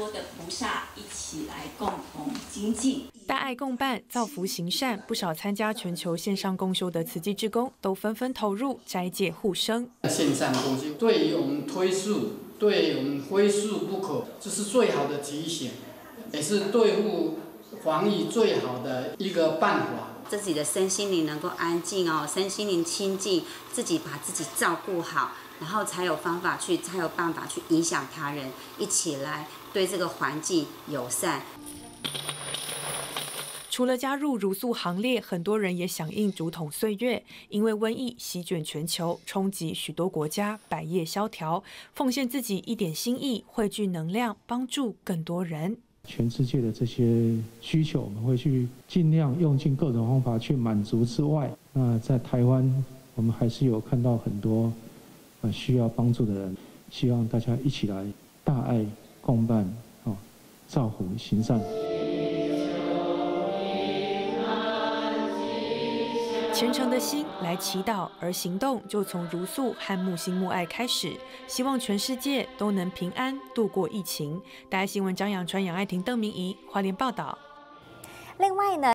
多的菩萨一起来共同精进。大爱共办，造福行善，不少参加全球线上共修的慈济志工都纷纷投入斋戒护生。线上共修对于我们推速，对我们非速不可，这是最好的提醒，也是对付防疫最好的一个办法。自己的身心灵能够安静哦，身心灵清净，自己把自己照顾好，然后才有方法去，才有办法去影响他人，一起来对这个环境友善。除了加入如素行列，很多人也响应竹筒岁月。因为瘟疫席卷全球，冲击许多国家，百业萧条，奉献自己一点心意，汇聚能量，帮助更多人。全世界的这些需求，我们会去尽量用尽各种方法去满足之外，那在台湾，我们还是有看到很多呃需要帮助的人，希望大家一起来大爱共办，啊，造福行善。虔诚的心来祈祷，而行动就从如素和木心木爱开始。希望全世界都能平安度过疫情。大爱新闻张扬川、杨爱婷、邓明仪，花莲报道。另外呢？